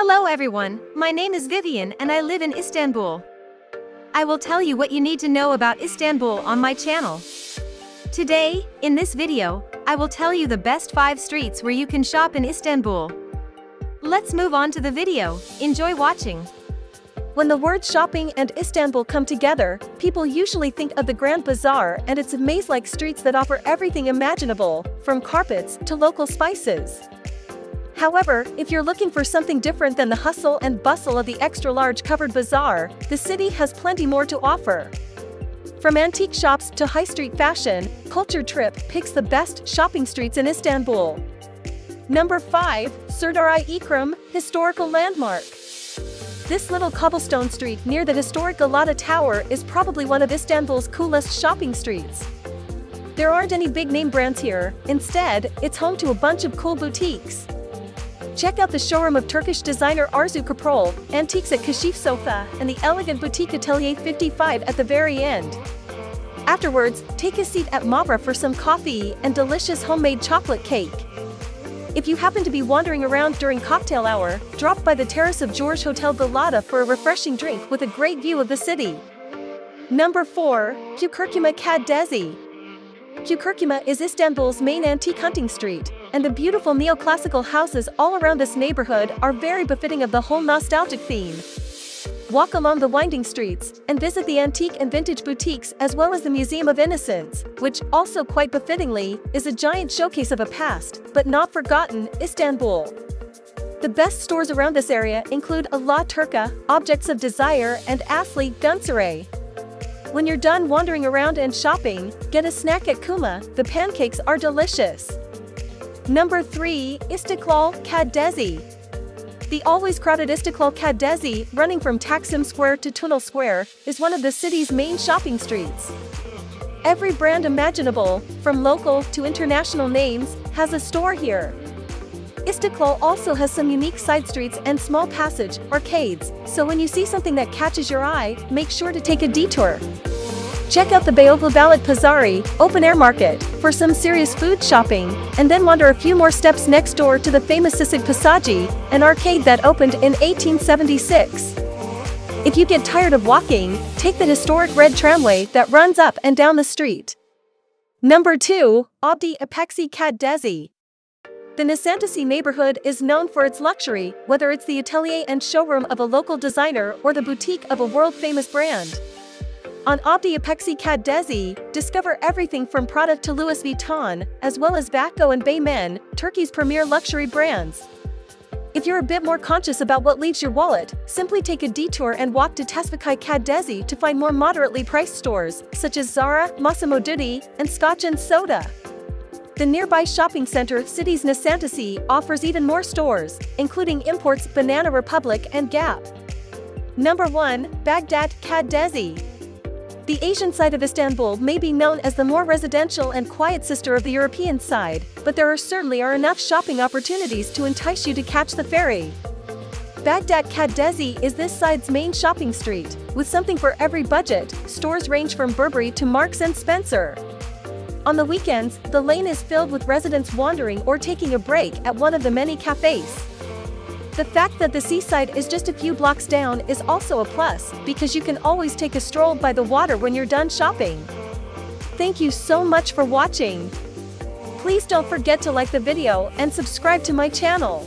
Hello everyone, my name is Vivian and I live in Istanbul. I will tell you what you need to know about Istanbul on my channel. Today, in this video, I will tell you the best 5 streets where you can shop in Istanbul. Let's move on to the video, enjoy watching. When the words shopping and Istanbul come together, people usually think of the Grand Bazaar and its maze-like streets that offer everything imaginable, from carpets to local spices. However, if you're looking for something different than the hustle and bustle of the extra-large covered bazaar, the city has plenty more to offer. From antique shops to high street fashion, Culture Trip picks the best shopping streets in Istanbul. Number 5, Serdar Ekrem, Historical Landmark. This little cobblestone street near the historic Galata Tower is probably one of Istanbul's coolest shopping streets. There aren't any big name brands here, instead, it's home to a bunch of cool boutiques. Check out the showroom of Turkish designer Arzu Kaprol, antiques at Kashif Sofa, and the elegant boutique Atelier 55 at the very end. Afterwards, take a seat at Mavra for some coffee and delicious homemade chocolate cake. If you happen to be wandering around during cocktail hour, drop by the terrace of George Hotel Galata for a refreshing drink with a great view of the city. Number 4, Çukurcuma Caddesi. Çukurcuma is Istanbul's main antique hunting street, and the beautiful neoclassical houses all around this neighborhood are very befitting of the whole nostalgic theme. Walk along the winding streets and visit the antique and vintage boutiques as well as the Museum of Innocence, which, also quite befittingly, is a giant showcase of a past, but not forgotten, Istanbul. The best stores around this area include A La Turca, Objects of Desire, and Aslı Günşiray. When you're done wandering around and shopping, get a snack at Kuma, the pancakes are delicious. Number 3, Istiklal Caddesi. The always crowded Istiklal Caddesi, running from Taksim Square to Tunnel Square, is one of the city's main shopping streets. Every brand imaginable, from local to international names, has a store here. Istiklal also has some unique side streets and small passage, arcades, so when you see something that catches your eye, make sure to take a detour. Check out the Beyoğlu Pazari, open air market, for some serious food shopping, and then wander a few more steps next door to the famous Çiçek Pasajı, an arcade that opened in 1876. If you get tired of walking, take the historic red tramway that runs up and down the street. Number 2, Abdi İpekçi Caddesi. The Nişantaşı neighborhood is known for its luxury, whether it's the atelier and showroom of a local designer or the boutique of a world-famous brand. On Abdi İpekçi Caddesi, discover everything from Prada to Louis Vuitton, as well as Vakko and Beymen, Turkey's premier luxury brands. If you're a bit more conscious about what leaves your wallet, simply take a detour and walk to Teşvikiye Caddesi to find more moderately priced stores, such as Zara, Massimo Dutti, and Scotch and Soda. The nearby shopping center City's Nişantaşı offers even more stores, including imports Banana Republic and Gap. Number 1, Bağdat Caddesi. The Asian side of Istanbul may be known as the more residential and quiet sister of the European side, but there are certainly are enough shopping opportunities to entice you to catch the ferry. Bağdat Caddesi is this side's main shopping street, with something for every budget, stores range from Burberry to Marks & Spencer. On the weekends, the lane is filled with residents wandering or taking a break at one of the many cafes. The fact that the seaside is just a few blocks down is also a plus, because you can always take a stroll by the water when you're done shopping. Thank you so much for watching. Please don't forget to like the video and subscribe to my channel.